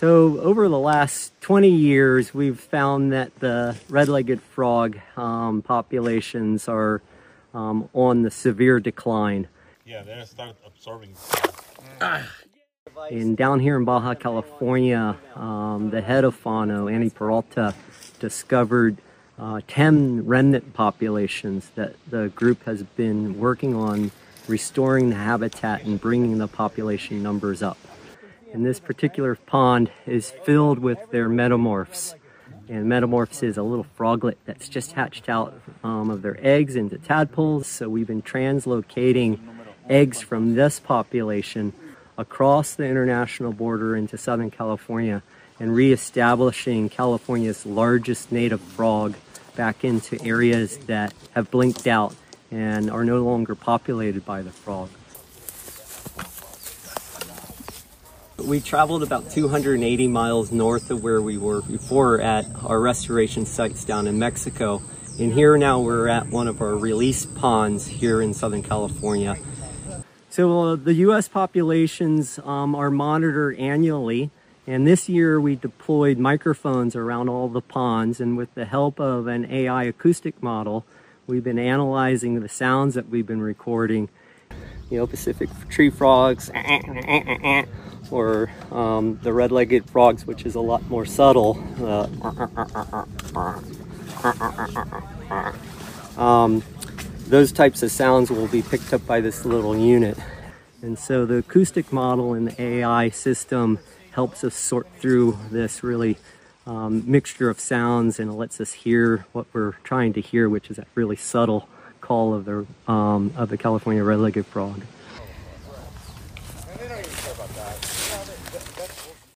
So over the last 20 years, we've found that the red-legged frog um, populations are um, on the severe decline. Yeah, they start absorbing. And down here in Baja California, um, the head of Fauno, Annie Peralta, discovered uh, 10 remnant populations that the group has been working on restoring the habitat and bringing the population numbers up. And this particular pond is filled with their metamorphs. And metamorphs is a little froglet that's just hatched out um, of their eggs into tadpoles. So we've been translocating eggs from this population across the international border into Southern California and reestablishing California's largest native frog back into areas that have blinked out and are no longer populated by the frog. We traveled about 280 miles north of where we were before at our restoration sites down in Mexico. And here now we're at one of our release ponds here in Southern California. So uh, the U.S. populations um, are monitored annually. And this year we deployed microphones around all the ponds. And with the help of an AI acoustic model, we've been analyzing the sounds that we've been recording. You know, Pacific tree frogs, eh, eh, eh, or um, the red-legged frogs, which is a lot more subtle. Uh, um, those types of sounds will be picked up by this little unit. And so the acoustic model in the AI system helps us sort through this really um, mixture of sounds and it lets us hear what we're trying to hear, which is that really subtle call of the, um, of the California red-legged frog don't even care about that. That, that